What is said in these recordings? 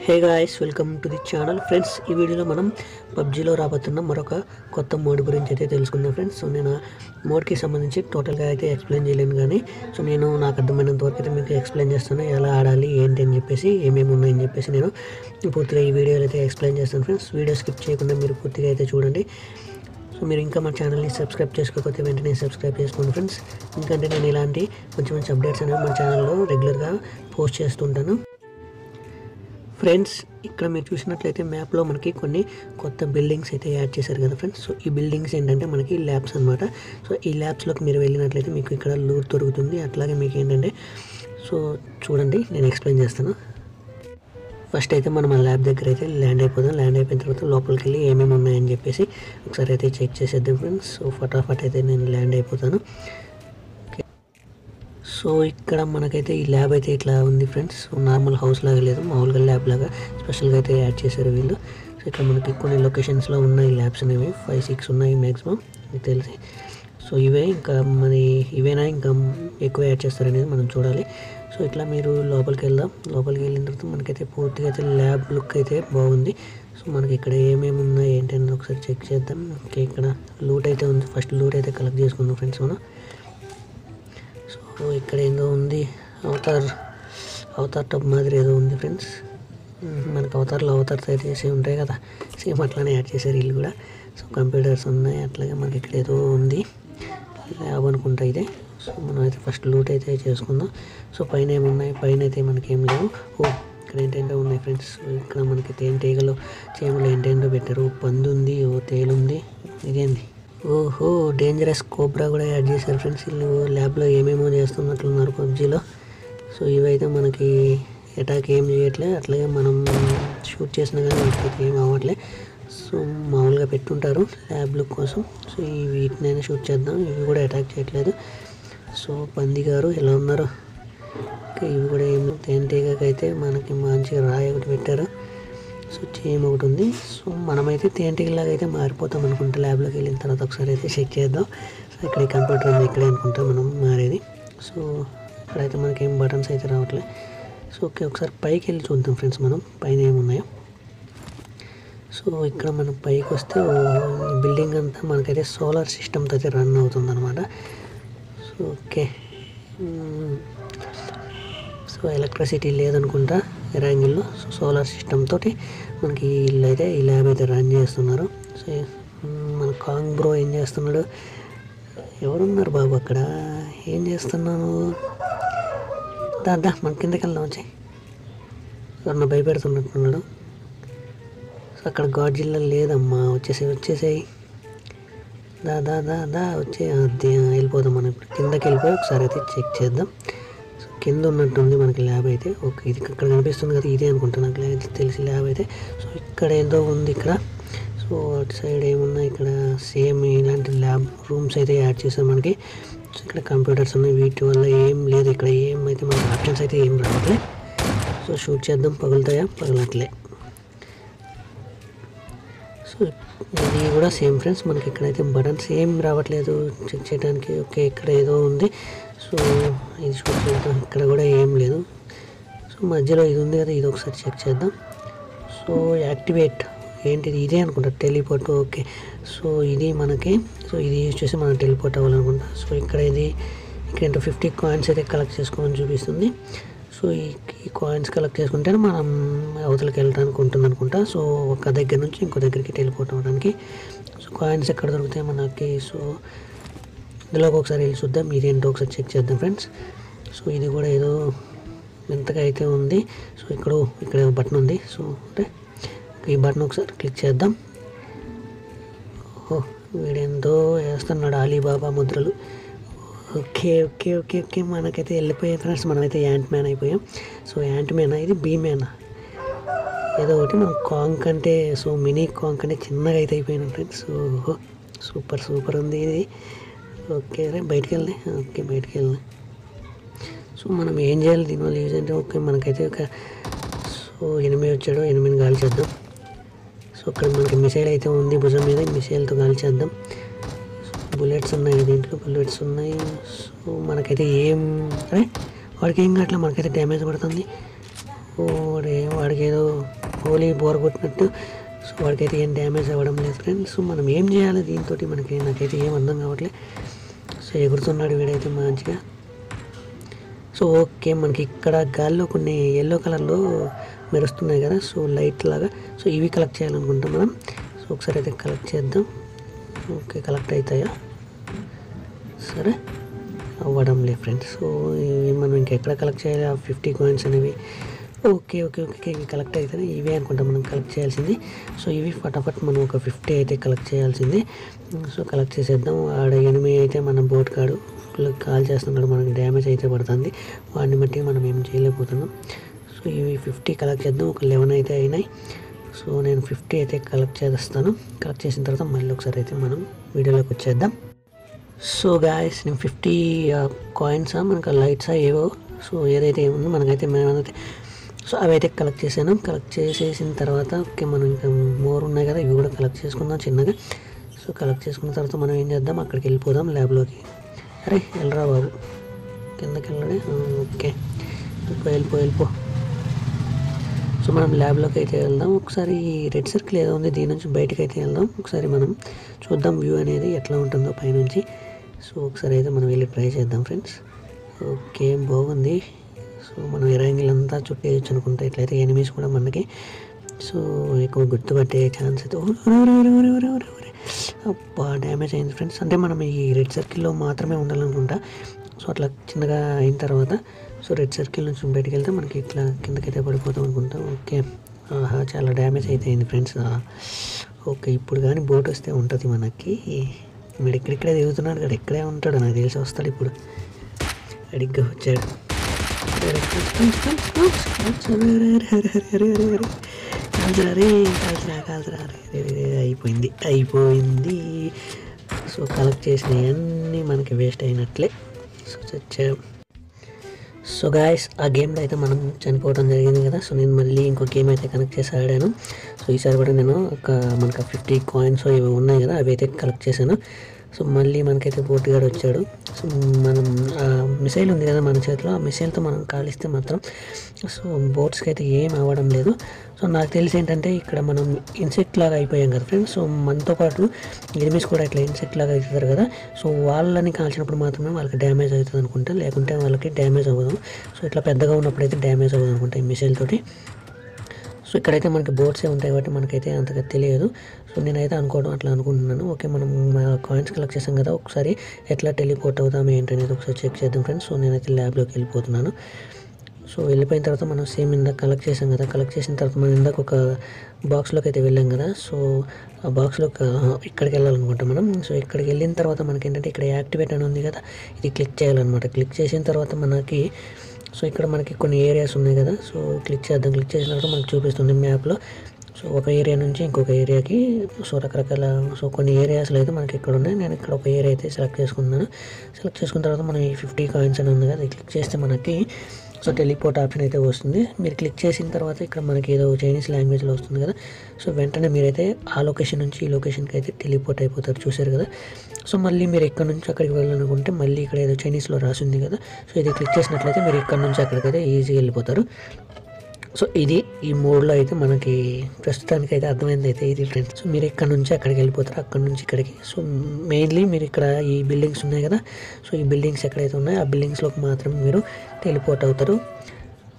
Hey guys welcome to the channel friends ఈ వీడియోలో మనం పబ్జీలో రాబోతున్న మరొక కొత్త మోడ్ గురించి అయితే తెలుసుకుందాం ఫ్రెండ్స్ సో నేను మోడ్కి సంబంధించి టోటల్గా అయితే ఎక్స్ప్లెయిన్ చేయలేను కానీ సో నేను నాకు అర్థమైనంత వరకు అయితే మీకు ఎక్స్ప్లెయిన్ చేస్తాను. ఎలా ఆడాలి ఏంటి అని చెప్పేసి ఏమేమి ఉన్నాయని చెప్పేసి నేను పూర్తిగా ఈ వీడియోలో అయితే ఎక్స్ప్లెయిన్ చేస్తాను ఫ్రెండ్స్ వీడియో స్కిప్ చేయకుండా మీరు పూర్తిగా అయితే చూడండి. సో మీరు ఇంకా మా ఛానల్ని సబ్స్క్రైబ్ చేసుకోకపోతే వెంటనే సబ్స్క్రైబ్ చేసుకోండి ఫ్రెండ్స్ ఎందుకంటే నేను ఇలాంటి మంచి మంచి అప్డేట్స్ అనేవి మా ఛానల్లో రెగ్యులర్గా పోస్ట్ చేస్తుంటాను ఫ్రెండ్స్ ఇక్కడ మీరు చూసినట్లయితే మ్యాప్లో మనకి కొన్ని కొత్త బిల్డింగ్స్ అయితే యాడ్ చేశారు కదా ఫ్రెండ్స్. సో ఈ బిల్డింగ్స్ ఏంటంటే మనకి ల్యాబ్స్ అనమాట సో ఈ ల్యాబ్స్లోకి మీరు వెళ్ళినట్లయితే మీకు ఇక్కడ లూట్ దొరుకుతుంది. అట్లాగే మీకు ఏంటంటే సో చూడండి నేను ఎక్స్ప్లెయిన్ చేస్తాను. ఫస్ట్ అయితే మనం ఆ ల్యాబ్ దగ్గర అయితే ల్యాండ్ అయిపోదాం. ల్యాండ్ అయిపోయిన తర్వాత లోపలికి వెళ్ళి ఏమేమి ఉన్నాయని చెప్పేసి ఒకసారి అయితే చెక్ చేసేద్దాం ఫ్రెండ్స్. సో ఫటాఫట్ అయితే నేను ల్యాండ్ అయిపోతాను. సో ఇక్కడ మనకైతే ఈ ల్యాబ్ అయితే ఇట్లా ఉంది ఫ్రెండ్స్. నార్మల్ హౌస్ లాగా లేదు మామూలుగా ల్యాబ్ లాగా స్పెషల్గా అయితే యాడ్ చేశారు వీళ్ళు. సో ఇక్కడ మనకి కొన్ని లొకేషన్స్లో ఉన్నాయి ల్యాబ్స్ అనేవి. ఫైవ్ సిక్స్ ఉన్నాయి మ్యాక్సిమం మీకు తెలిసి. సో ఇవే ఇంకా మరి ఇవేనా ఇంకా ఎక్కువ యాడ్ చేస్తారనేది మనం చూడాలి. సో ఇట్లా మీరు లోపలికి వెళ్దాం. లోపలికి వెళ్ళిన తర్వాత మనకైతే పూర్తిగా అయితే ల్యాబ్ లుక్ అయితే బాగుంది. సో మనకి ఇక్కడ ఏమేమి ఉన్నాయి ఏంటి అనేది ఒకసారి చెక్ చేద్దాం. ఇంకా ఇక్కడ లూట్ అయితే ఉంది. ఫస్ట్ లూట్ అయితే కలెక్ట్ చేసుకుందాం ఫ్రెండ్స్ మనం. ఓ ఇక్కడ ఏదో ఉంది. అవతార్ అవతార్ టబ్ మాదిరి ఏదో ఉంది ఫ్రెండ్స్. మనకు అవతార్లో అవతార్ తయారు చేసి ఉంటాయి కదా. సేమ్ అట్లానే యాడ్ చేశారు వీళ్ళు కూడా. సో కంప్యూటర్స్ ఉన్నాయి. అట్లాగే మనకి ఇక్కడ ఏదో ఉంది. ల్యాబ్ అనుకుంటా ఇదే. సో మనం అయితే ఫస్ట్ లూట్ అయితే చేసుకుందాం. సో పైన ఏమున్నాయి? పైన అయితే మనకి ఏం లేవు. ఓ ఇక్కడ ఏంటంటే ఉన్నాయి ఫ్రెండ్స్. ఇక్కడ మనకి తేనెటీగలు చేములు ఏంటేంటో పెట్టారు. పంది ఉంది. ఓ తేలుంది. ఇదేంది? ఓహో డేంజరస్ కోబ్రా కూడా యాడ్ చేశారు ఫ్రెండ్స్ వీళ్ళు ల్యాబ్లో ఏమేమో చేస్తున్నట్లున్నారు పబ్జీలో సో ఇవైతే మనకి అటాక్ ఏం చేయట్లే. అట్లాగే మనం షూట్ చేసినా కానీ వాటికి ఏం అవ్వట్లే. సో మామూలుగా పెట్టుంటారు ల్యాబ్లు కోసం. సో ఈ వీటినైనా షూట్ చేద్దాం. ఇవి కూడా అటాక్ చేయట్లేదు. సో పంది గారు ఎలా ఉన్నారు? ఇవి కూడా ఏం తేనెటీగకైతే మనకి మంచి రాయి ఒకటి పెట్టారు. సో చేయం ఒకటి ఉంది సో మనమైతే తేనెటీగలాగా అయితే మారిపోతాం అనుకుంటా ల్యాబ్లోకి వెళ్ళిన తర్వాత ఒకసారి అయితే చెక్ చేద్దాం. సో ఇక్కడ కంప్యూటర్ ఉంది ఇక్కడే అనుకుంటా మనం మారేది. సో ఇక్కడైతే మనకి ఏం బటన్స్ అయితే రావట్లేదు సో ఓకే ఒకసారి పైకి వెళ్ళి చూద్దాం ఫ్రెండ్స్ మనం. పైన ఏమున్నాయో. సో ఇక్కడ మనం పైకి వస్తే బిల్డింగ్ అంతా మనకైతే సోలార్ సిస్టమ్తో అయితే రన్ అవుతుంది అనమాట సో ఓకే. సో ఎలక్ట్రిసిటీ లేదనుకుంటా. ఎరాంగిల్లో సోలార్ సిస్టమ్ తోటి మనకి ఇల్లు అయితే ఈ ల్యాబ్ అయితే రన్ చేస్తున్నారు. సో మన కాంగ్ బ్రో ఏం చేస్తున్నాడు? ఎవరున్నారు బాబు అక్కడ? ఏం చేస్తున్నాను? దాదా మన కిందకి వెళ్దాం వచ్చి. ఎవరన్నా భయపెడుతున్నట్టున్నాడు. సో అక్కడ గాడ్ జిల్లా లేదమ్మా వచ్చేసి వచ్చేసాయి. దా దా దా దా వచ్చే వెళ్ళిపోదాం మనం ఇప్పుడు. కిందకి వెళ్ళిపోయి ఒకసారి అయితే చెక్ చేద్దాం. కింద ఉన్నట్టుంది మనకి ల్యాబ్ అయితే. ఓకే ఇది ఇక్కడ కనిపిస్తుంది కదా ఇదే అనుకుంటా. నాకు తెలిసి ల్యాబ్ అయితే. సో ఇక్కడ ఏదో ఉంది ఇక్కడ. సో అటు సైడ్ ఏమున్నాయి? ఇక్కడ సేమ్ ఇలాంటి ల్యాబ్ రూమ్స్ అయితే యాడ్ చేసాం మనకి. సో ఇక్కడ కంప్యూటర్స్ ఉన్నాయి. వీటి వల్ల ఏం లేదు ఇక్కడ. ఏం అయితే మనకి ఆప్షన్స్ అయితే ఏం రావట్లే. సో షూట్ చేద్దాం. పగులుతాయా? పగలట్లే. సో ఇది కూడా సేమ్ ఫ్రెండ్స్. మనకి ఇక్కడైతే బటన్స్ ఏం రావట్లేదు. చెక్ చేయడానికి ఓకే ఇక్కడ ఏదో ఉంది. సో ఇది షూట్ చేద్దాం ఇక్కడ కూడా ఏం లేదు. సో మధ్యలో ఇది ఉంది కదా ఇది ఒకసారి చెక్ చేద్దాం. So activate. ఏంటిది? ఇదే అనుకుంటా టెలిపోర్ట్ ఓకే. సో ఇది మనకి సో ఇది యూజ్ చేసి మనం టెలిపోర్ట్ అవ్వాలనుకుంటా. సో ఇక్కడ ఇది ఇక్కడ ఏంటో ఫిఫ్టీ కాయిన్స్ అయితే కలెక్ట్ చేసుకోమని చూపిస్తుంది. సో ఈ ఈ కాయిన్స్ కలెక్ట్ చేసుకుంటే మనం అవతలకి వెళ్ళడానికి ఉంటుంది అనుకుంటా సో ఒక దగ్గర నుంచి ఇంకో దగ్గరికి టెలిపోర్ట్ అవ్వడానికి. సో కాయిన్స్ ఎక్కడ దొరుకుతాయి మనకి? సో ఇందులోకి ఒకసారి వెళ్ళి చూద్దాం. ఇదేంటో ఒకసారి చెక్ చేద్దాం ఫ్రెండ్స్ సో ఇది కూడా ఏదో వింతగా అయితే ఉంది. సో ఇక్కడ ఇక్కడ బటన్ ఉంది. సో అంటే ఈ బటన్ ఒకసారి క్లిక్ చేద్దాం. Oh, ఓ వీడేందో వేస్తున్నాడు అలీబాబా ముద్రలు. ఓకే ఓకే ఓకే ఓకే మనకైతే వెళ్ళిపోయాం ఫ్రెండ్స్ మనమైతే యాంట్ మ్యాన్ అయిపోయాం. సో యాంట్ మ్యాన్ ఇది బీ మ్యాన్ ఏదో ఒకటి మనం కాంక్ అంటే సో మినీ కాంక్ అంటే చిన్నగా అయితే అయిపోయినాం ఫ్రెండ్స్ సో సూపర్ సూపర్ ఉంది ఇది. ఓకే రే బయటికి వెళ్ళి ఓకే బయటికి వెళ్ళి సో మనం ఏం చేయాలి? దీనివల్ల యూజ్ అంటే ఓకే మనకైతే ఒక సో ఎనిమిది వచ్చాడు ఎనిమిది గాలి చేద్దాం. సో ఇక్కడ మనకి మిసైల్ అయితే ఉంది భుజం మీద మిసైల్తో గాలి చేద్దాం. బుల్లెట్స్ ఉన్నాయి దీంట్లో బుల్లెట్స్ ఉన్నాయి. సో మనకైతే ఏం అరే వాడికి ఏం కావట్లే మనకైతే డ్యామేజ్ పడుతుంది. ఓడే వాడే వాడికి ఏదో హోలీ బోర్ కొట్టినట్టు. సో వాడికైతే ఏం డ్యామేజ్ అవ్వడం లేదు ఫ్రెండ్స్. సో మనం ఏం చేయాలి? దీంతో మనకి నాకైతే ఏం అర్థం కావట్లేదు సో ఎగురుతున్నాడు వీడైతే మంచిగా. సో ఓకే మనకి ఇక్కడ గాల్లో కొన్ని ఎల్లో కలర్లో మెరుస్తున్నాయి కదా సో లైట్ లాగా. సో ఇవి కలెక్ట్ చేయాలనుకుంటాం మనం. సో ఒకసారి అయితే కలెక్ట్ చేద్దాం. ఓకే కలెక్ట్ అవుతాయా సరే అవ్వడం లేదు ఫ్రెండ్స్ సో ఇవి మనం ఇంకెక్కడ కలెక్ట్ చేయాలి? ఆ ఫిఫ్టీ కాయిన్స్ అనేవి. ఓకే ఓకే ఓకే ఇవి కలెక్ట్ అవుతుంది ఇవే అనుకుంటా మనం కలెక్ట్ చేయాల్సింది. సో ఇవి ఫటాఫట్ మనం ఒక ఫిఫ్టీ అయితే కలెక్ట్ చేయాల్సింది. సో కలెక్ట్ చేసేద్దాం. ఆడ ఎనిమిది అయితే మన బోట్ కాడు. కాల్ చేస్తున్నాడు మనకి డ్యామేజ్ అయితే పడుతుంది. వాడిని బట్టి మనం ఏం చేయలేకపోతున్నాం. సో ఇవి ఫిఫ్టీ కలెక్ట్ చేద్దాం. ఒక లెవెన్ అయితే అయినాయి. సో నేను ఫిఫ్టీ అయితే కలెక్ట్ చేస్తాను. కలెక్ట్ చేసిన తర్వాత మళ్ళీ ఒకసారి అయితే మనం వీడియోలోకి వచ్చేద్దాం. సో గాయస్ నేను ఫిఫ్టీ కాయిన్స్ మనకు లైట్స్ ఏవో? సో ఏదైతే ఏముందో మనకైతే మేమైతే సో అవి అయితే కలెక్ట్ చేశాను. కలెక్ట్ చేసేసిన తర్వాత ఓకే మనం ఇంకా మోర్ ఉన్నాయి కదా ఇవి కూడా కలెక్ట్ చేసుకుందాం చిన్నగా. సో కలెక్ట్ చేసుకున్న తర్వాత మనం ఏం చేద్దాం అక్కడికి వెళ్ళిపోదాం ల్యాబ్లోకి అరే వెళ్ళరా బాబు. కిందకి వెళ్ళడే ఓకే వెళ్ళిపో వెళ్ళిపో వెళ్ళిపో. సో మనం ల్యాబ్లోకి అయితే వెళ్దాం. ఒకసారి రెడ్ సర్కిల్ ఏదో ఉంది దీని నుంచి బయటకు అయితే వెళ్దాం. ఒకసారి మనం చూద్దాం వ్యూ అనేది ఎట్లా ఉంటుందో పైనుంచి. సో ఒకసారి అయితే మనం వెళ్ళి ట్రై చేద్దాం ఫ్రెండ్స్ ఓకే బాగుంది. సో మనం ఇరాంగిల్ అంతా చుట్టేయచ్చు అనుకుంటే ఇట్లయితే ఎనిమిస్ కూడా మనకి సో ఎక్కువ గుర్తుపట్టే ఛాన్స్ అయితే అబ్బా డ్యామేజ్ అయింది ఫ్రెండ్స్ అంటే మనం ఈ రెడ్ సర్కిల్లో మాత్రమే ఉండాలనుకుంటా సో అట్లా చిన్నగా అయిన తర్వాత సో రెడ్ సర్కిల్ నుంచి బయటకు వెళ్తే మనకి ఇట్లా కిందకైతే పడిపోతాం అనుకుంటా ఓకే ఆహా చాలా డ్యామేజ్ అయితే అయింది ఫ్రెండ్స్ ఓకే ఇప్పుడు కానీ బోట్ వస్తే ఉంటుంది మనకి వీడు ఎక్కడెక్కడే దిగుతున్నాడు కదా ఇక్కడే ఉంటాడు నాకు తెలిసి వస్తాడు ఇప్పుడు అడిగ్గా వచ్చాడు కాల్చరా రే కాల్చరా కాల్చరా రే, అయిపోయింది అయిపోయింది. సో కలెక్ట్ చేసినవన్నీ మనకి వేస్ట్ అయినట్లే. సో చచ్చాం. సో గాయస్ ఆ గేమ్లో అయితే మనం చనిపోవడం జరిగింది కదా. సో నేను మళ్ళీ ఇంకో గేమ్ అయితే కనెక్ట్ చేసి ఆడాను. సో ఈసారి కూడా నేను ఒక మనకు ఫిఫ్టీ కాయిన్స్ ఇవి ఉన్నాయి కదా అవి అయితే కలెక్ట్ చేశాను. సో మళ్ళీ మనకైతే బోటుగాడు వచ్చాడు. సో మనం ఆ మిసైల్ ఉంది కదా మన చేతిలో ఆ మిసైల్తో మనం కాలిస్తే మాత్రం సో బోట్స్కి అయితే ఏం అవ్వడం లేదు. సో నాకు తెలిసి ఏంటంటే ఇక్కడ మనం ఇన్సెక్ట్ లాగా అయిపోయాం కదా ఫ్రెండ్స్ సో మనతో పాటు ఎనిమిస్ కూడా ఇట్లా ఇన్సెక్ట్ లాగా అవుతారు కదా. సో వాళ్ళని కాల్చినప్పుడు మాత్రమే వాళ్ళకి డ్యామేజ్ అవుతుంది అనుకుంటా లేకుంటే వాళ్ళకి డ్యామేజ్ అవ్వదు. సో ఇట్లా పెద్దగా ఉన్నప్పుడు అయితే డ్యామేజ్ అవ్వదు అనుకుంటా ఈ మిసైల్ తోటి. సో ఇక్కడైతే మనకి బోర్డ్సే ఉంటాయి కాబట్టి మనకైతే అంతగా తెలియదు. సో నేనైతే అనుకోవడం అట్లా అనుకుంటున్నాను. ఓకే మనం కాయిన్స్ కలెక్ట్ చేసాం కదా ఒకసారి ఎట్లా టెలిపోర్ట్ అవుదాం ఏంటనేది ఒకసారి చెక్ చేద్దాం ఫ్రెండ్స్ సో నేనైతే ల్యాబ్లోకి వెళ్ళిపోతున్నాను. సో వెళ్ళిపోయిన తర్వాత మనం సేమ్ ఇందాక కలెక్ట్ చేసాం కదా కలెక్ట్ చేసిన తర్వాత మనం ఇందాక ఒక బాక్స్లోకి అయితే వెళ్ళాం కదా. సో ఆ బాక్స్లో ఇక్కడికి వెళ్ళాలనుకుంటాం మనం. సో ఇక్కడికి వెళ్ళిన తర్వాత మనకి ఏంటంటే ఇక్కడ యాక్టివేట్ అని ఉంది కదా ఇది క్లిక్ చేయాలన్నమాట. క్లిక్ చేసిన తర్వాత మనకి సో ఇక్కడ మనకి కొన్ని ఏరియాస్ ఉన్నాయి కదా. సో క్లిక్ చేద్దాం. క్లిక్ చేసిన తర్వాత మనకి చూపిస్తుంది మ్యాప్లో సో ఒక ఏరియా నుంచి ఇంకొక ఏరియాకి సో రకరకాల సో కొన్ని ఏరియాస్లో అయితే మనకి ఇక్కడ ఉన్నాయి. నేను ఇక్కడ ఒక ఏరియా అయితే సెలెక్ట్ చేసుకున్నాను సెలెక్ట్ చేసుకున్న తర్వాత మనం ఈ ఫిఫ్టీ కాయిన్స్ అని ఉంది కదా క్లిక్ చేస్తే మనకి సో టెలిపోర్ట్ ఆప్షన్ అయితే వస్తుంది. మీరు క్లిక్ చేసిన తర్వాత ఇక్కడ మనకి ఏదో చైనీస్ లాంగ్వేజ్లో వస్తుంది కదా. సో వెంటనే మీరైతే ఆ లొకేషన్ నుంచి ఈ లొకేషన్కి అయితే టెలిపోర్ట్ అయిపోతారు. చూసారు కదా? సో మళ్ళీ మీరు ఎక్కడి నుంచి అక్కడికి వెళ్ళాలనుకుంటే మళ్ళీ ఇక్కడ ఏదో చైనీస్లో రాసింది కదా. సో ఇది క్లిక్ చేసినట్లయితే మీరు ఇక్కడ నుంచి అక్కడికైతే ఈజీగా వెళ్ళిపోతారు. సో ఇది ఈ మోడ్లో అయితే మనకి ప్రస్తుతానికి అయితే అర్థమైంది అయితే ఇది ఫ్రెండ్స్ సో మీరు ఇక్కడ నుంచి అక్కడికి వెళ్ళిపోతారు అక్కడ నుంచి ఇక్కడికి. సో మెయిన్లీ మీరు ఇక్కడ ఈ బిల్డింగ్స్ ఉన్నాయి కదా. సో ఈ బిల్డింగ్స్ ఎక్కడైతే ఉన్నాయో ఆ బిల్డింగ్స్లోకి మాత్రం మీరు టెలిపోర్ట్ అవుతారు.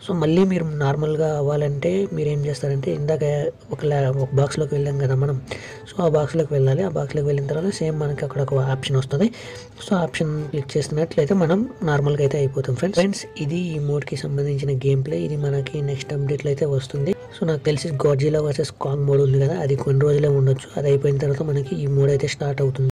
సో మళ్ళీ మీరు నార్మల్గా అవ్వాలంటే మీరు ఏం చేస్తారంటే ఇందాక ఒక ల్యా ఒక బాక్స్లోకి వెళ్ళాం కదా మనం. సో ఆ బాక్స్లోకి వెళ్ళాలి. ఆ బాక్స్లోకి వెళ్ళిన తర్వాత సేమ్ మనకి అక్కడ ఒక ఆప్షన్ వస్తుంది. సో ఆప్షన్ క్లిక్ చేసినట్లయితే మనం నార్మల్గా అయితే అయిపోతాం ఫ్రెండ్స్. ఫ్రెండ్స్ ఇది ఈ మోడ్కి సంబంధించిన గేమ్ ప్లే. ఇది మనకి నెక్స్ట్ అప్డేట్లో అయితే వస్తుంది. సో నాకు తెలిసి గాడ్జిలా వర్సెస్ కాంగ్ మోడ్ ఉంది కదా. అది కొన్ని రోజులే ఉండొచ్చు. అది అయిపోయిన తర్వాత మనకి ఈ మోడ్ అయితే స్టార్ట్ అవుతుంది.